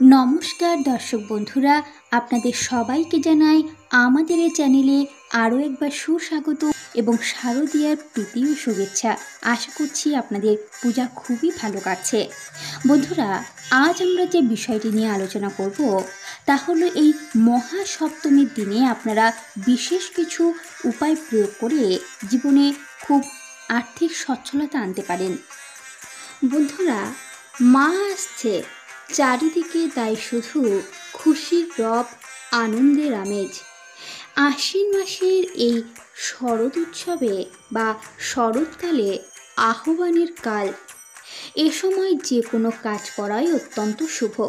নমস্কার দর্শক বন্ধুরা, আপনাদের সবাইকে জানাই আমাদের এই চ্যানেলে আরও একবার সুস্বাগত এবং শারদীয়ার প্রীতি ও শুভেচ্ছা। আশা করছি আপনাদের পূজা খুবই ভালো কাটছে। বন্ধুরা, আজ আমরা যে বিষয়টি নিয়ে আলোচনা করব, তা হলো এই মহাসপ্তমীর দিনে আপনারা বিশেষ কিছু উপায় প্রয়োগ করে জীবনে খুব আর্থিক সচ্ছলতা আনতে পারেন। বন্ধুরা, মা আসছে। চারিদিকে তাই শুধু খুশির রব, আনন্দের আমেজ। আশ্বিন মাসের এই শরৎ উৎসবে বা শরৎকালে আহ্বানের কাল, এ সময় যে কোনো কাজ করাই অত্যন্ত শুভ।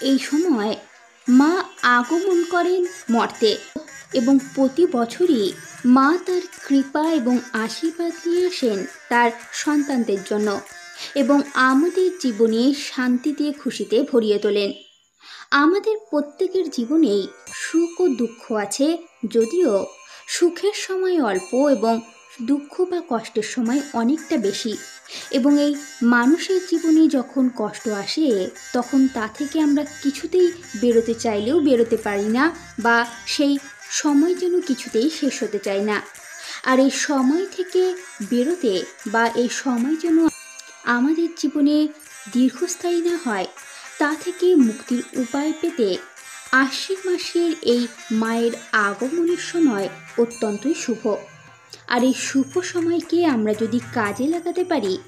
এই সময় মা আগমন করেন মর্তে এবং প্রতি বছরই মা তার কৃপা এবং আশীর্বাদ নিয়ে আসেন তার সন্তানদের জন্য। এবং আমাদের জীবনে শান্তি দিয়ে খুশিতে ভরিয়ে তোলেন। আমাদের প্রত্যেকের জীবনেই সুখ ও দুঃখ আছে, যদিও সুখের সময় অল্প এবং দুঃখ বা কষ্টের সময় অনেকটা বেশি। এবং এই মানুষের জীবনে যখন কষ্ট আসে, তখন তা থেকে আমরা কিছুতেই বেরোতে চাইলেও বেরোতে পারি না বা সেই সময় যেন কিছুতেই শেষ হতে চায় না। আর এই সময় থেকে বেরোতে বা এই সময় যেন আমাদের জীবনে দীর্ঘস্থায়ী না হয়, তা থেকে মুক্তির উপায় পেতে আশ্বিন মাসের এই মায়ের আগমনের সময় অত্যন্তই শুভ। আর এই শুভ সময়কে আমরা যদি কাজে লাগাতে পারি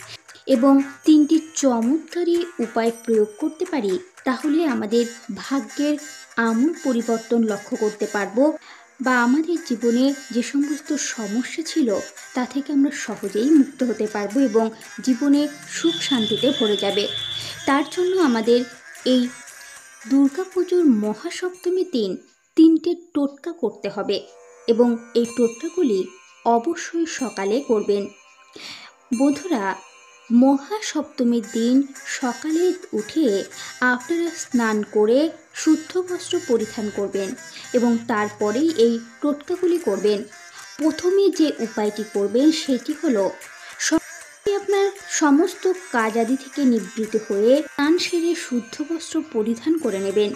এবং তিনটি চমৎকারী উপায় প্রয়োগ করতে পারি, তাহলে আমাদের ভাগ্যের আমূল পরিবর্তন লক্ষ্য করতে পারব। বা আমাদের জীবনে যে সমস্ত সমস্যা ছিল, তা থেকে আমরা সহজেই মুক্ত হতে পারব এবং জীবনে সুখ শান্তিতে ভরে যাবে। তার জন্য আমাদের এই দুর্গাপুজোর মহাসপ্তমীর দিন তিনটে টোটকা করতে হবে এবং এই টোটকাগুলি অবশ্যই সকালে করবেন। বন্ধুরা মহাসপ্তমীর দিন সকালে উঠে আপনারা স্নান করে শুদ্ধ বস্ত্র পরিধান করবেন এবং তারপরেই এই টোটকাগুলি করবেন। প্রথমে যে উপায়টি করবেন সেটি হলো আপনার সমস্ত কাজ আদি থেকে নিবৃত হয়ে স্নান সেরে শুদ্ধ বস্ত্র পরিধান করে নেবেন।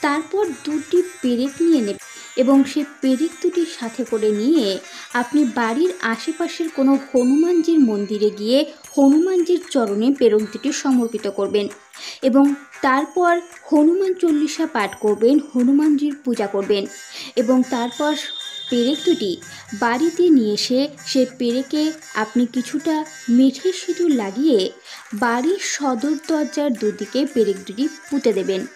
তারপর দুটি পেরেক নিয়ে নেবেন। এবং সে পেরেক দুটির সাথে করে নিয়ে আপনি বাড়ির আশেপাশের কোনো হনুমানজির মন্দিরে গিয়ে হনুমানজির চরণে পেরেক দুটি সমর্পিত করবেন এবং তারপর হনুমান চল্লিশা পাঠ করবেন, হনুমানজির পূজা করবেন এবং তারপর পেরেক দুটি বাড়িতে নিয়ে এসে সে পেরেকে আপনি কিছুটা মেঠে সিঁদুর লাগিয়ে বাড়ির সদর দরজার দুদিকে পেরেক দুটি পুঁতে দেবেন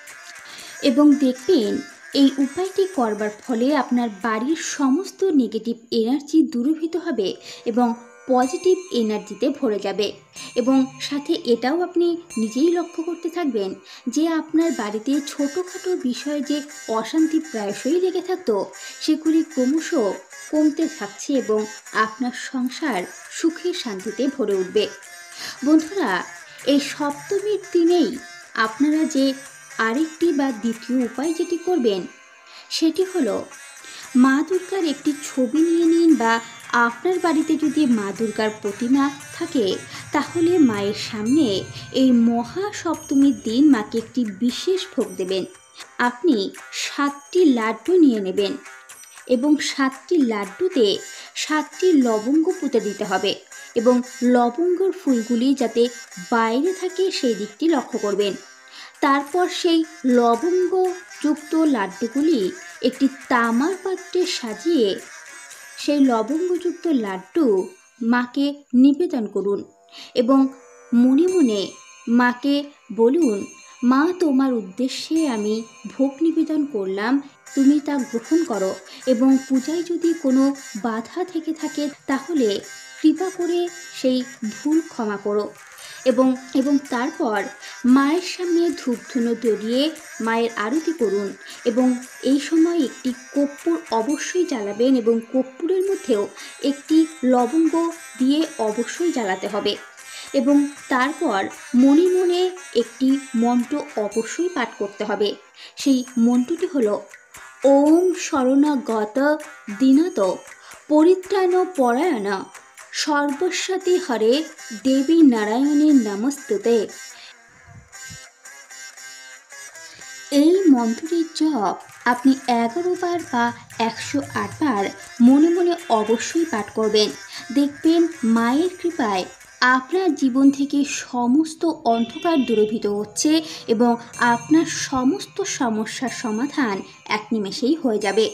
এবং দেখবেন এই উপায়টি করবার ফলে আপনার বাড়ির সমস্ত নেগেটিভ এনার্জি দূরীভূত হবে এবং পজিটিভ এনার্জিতে ভরে যাবে। এবং সাথে এটাও আপনি নিজেই লক্ষ্য করতে থাকবেন যে আপনার বাড়িতে ছোটোখাটো বিষয়ে যে অশান্তি প্রায়শই লেগে থাকতো, সেগুলি ক্রমশ কমতে থাকছে এবং আপনার সংসার সুখের শান্তিতে ভরে উঠবে। বন্ধুরা, এই সপ্তমীর দিনেই আপনারা যে আরেকটি বা দ্বিতীয় উপায় যেটি করবেন, সেটি হলো মা দুর্গার একটি ছবি নিয়ে নিন বা আপনার বাড়িতে যদি মা দুর্গার প্রতিমা থাকে, তাহলে মায়ের সামনে এই মহা সপ্তমীর দিন মাকে একটি বিশেষ ভোগ দেবেন। আপনি সাতটি লাড্ডু নিয়ে নেবেন এবং সাতটি লাড্ডুতে সাতটি লবঙ্গ পুঁতে দিতে হবে এবং লবঙ্গর ফুলগুলি যাতে বাইরে থাকে সেই দিকটি লক্ষ্য করবেন। তারপর সেই লবঙ্গযুক্ত লাড্ডুগুলি একটি তামার পাত্রে সাজিয়ে সেই লবঙ্গযুক্ত লাড্ডু মাকে নিবেদন করুন এবং মনে মনে মাকে বলুন, মা, তোমার উদ্দেশ্যে আমি ভোগ নিবেদন করলাম। তুমি তা গ্রহণ করো এবং পূজায় যদি কোনো বাধা থেকে থাকে তাহলে কৃপা করে সেই ভুল ক্ষমা করো। এবং এবং তারপর মায়ের সামনে ধূপধুনো ধরিয়ে মায়ের আরতি করুন এবং এই সময় একটি কর্পূর অবশ্যই জ্বালাবেন এবং কর্পূরের মধ্যেও একটি লবঙ্গ দিয়ে অবশ্যই জ্বালাতে হবে এবং তারপর মনে মনে একটি মন্ত্র অবশ্যই পাঠ করতে হবে। সেই মন্ত্রটি হলো, ওম শরণাগত দিনত পরিত্রাণ পরায়ণ সর্বস্বতী হরে দেবী নারায়ণের নমস্তুতে। এই মন্ত্রটির জপ আপনি এগারো বার বা একশো বার মনে মনে অবশ্যই পাঠ করবেন। দেখবেন মায়ের কৃপায় আপনার জীবন থেকে সমস্ত অন্ধকার দূরীভূত হচ্ছে এবং আপনার সমস্ত সমস্যার সমাধান এক নিমেষেই হয়ে যাবে।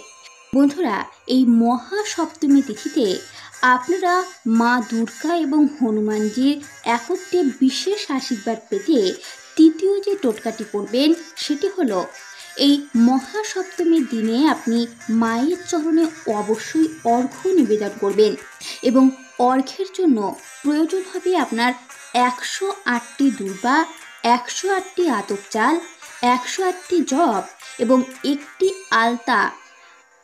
বন্ধুরা, এই মহা সপ্তমী তিথিতে আপনারা মা দুর্গা এবং হনুমানজির একত্রে বিশেষ আশীর্বাদ পেতে তৃতীয় যে টোটকাটি করবেন সেটি হলো, এই মহাসপ্তমীর দিনে আপনি মায়ের চরণে অবশ্যই অর্ঘ্য নিবেদন করবেন এবং অর্ঘ্যের জন্য প্রয়োজন হবে আপনার একশো আটটি দুর্বা, একশো আটটি আতপ চাল, একশো আটটি জব এবং একটি আলতা।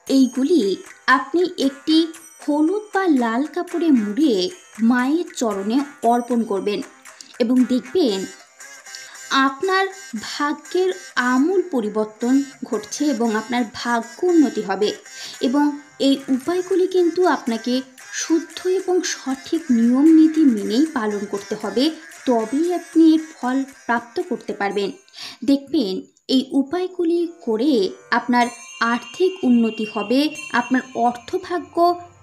এইগুলি আপনি একটি হলুদ বা লাল কাপড়ে মুড়ে মায়ের চরণে অর্পণ করবেন এবং দেখবেন আপনার ভাগ্যের আমূল পরিবর্তন ঘটছে এবং আপনার ভাগ্য উন্নতি হবে এবং এই উপায়গুলি কিন্তু আপনাকে শুদ্ধ এবং সঠিক নিয়ম নীতি মেনেই পালন করতে হবে, তবেই আপনি এর ফল প্রাপ্ত করতে পারবেন। দেখবেন এই উপায়গুলি করে আপনার আর্থিক উন্নতি হবে, আপনার অর্থভাগ্য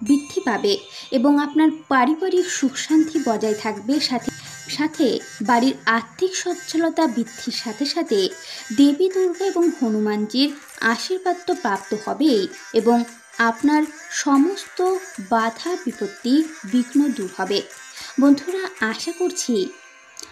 বৃদ্ধি পাবে এবং আপনার পারিবারিক সুখ শান্তি বজায় থাকবে। সাথে সাথে বাড়ির আর্থিক সচ্ছলতা বৃদ্ধির সাথে সাথে দেবী দুর্গা এবং হনুমানজির আশীর্বাদ তো প্রাপ্ত হবেই এবং আপনার সমস্ত বাধা বিপত্তি বিঘ্ন দূর হবে। বন্ধুরা, আশা করছি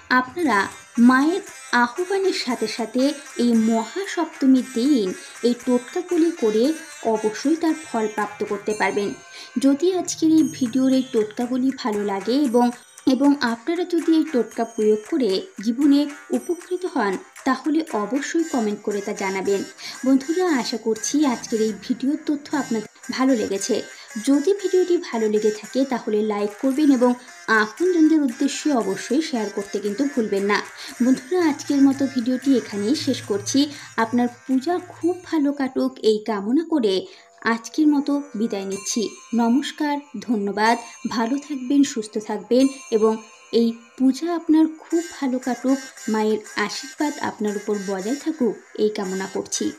আপনারা মায়ের আহ্বানের সাথে সাথে এই মহাসপ্তমীর দিন এই টোটকাগুলি করে অবশ্যই তার ফল প্রাপ্ত করতে পারবেন। যদি আজকের এই ভিডিওর এই টোটকাগুলি ভালো লাগে এবং এবং আপনারা যদি এই টোটকা প্রয়োগ করে জীবনে উপকৃত হন, তাহলে অবশ্যই কমেন্ট করে তা জানাবেন। বন্ধুরা, আশা করছি আজকের এই ভিডিওর তথ্য আপনাদের ভালো লেগেছে। যদি ভিডিওটি ভালো লেগে থাকে তাহলে লাইক করবেন এবং আপনজনদের উদ্দেশ্যে অবশ্যই শেয়ার করতে কিন্তু ভুলবেন না। বন্ধুরা, আজকের মতো ভিডিওটি এখানেই শেষ করছি। আপনার পূজা খুব ভালো কাটুক, এই কামনা করে আজকের মতো বিদায় নিচ্ছি। নমস্কার, ধন্যবাদ। ভালো থাকবেন, সুস্থ থাকবেন এবং এই পূজা আপনার খুব ভালো কাটুক, মায়ের আশীর্বাদ আপনার উপর বজায় থাকুক, এই কামনা করছি।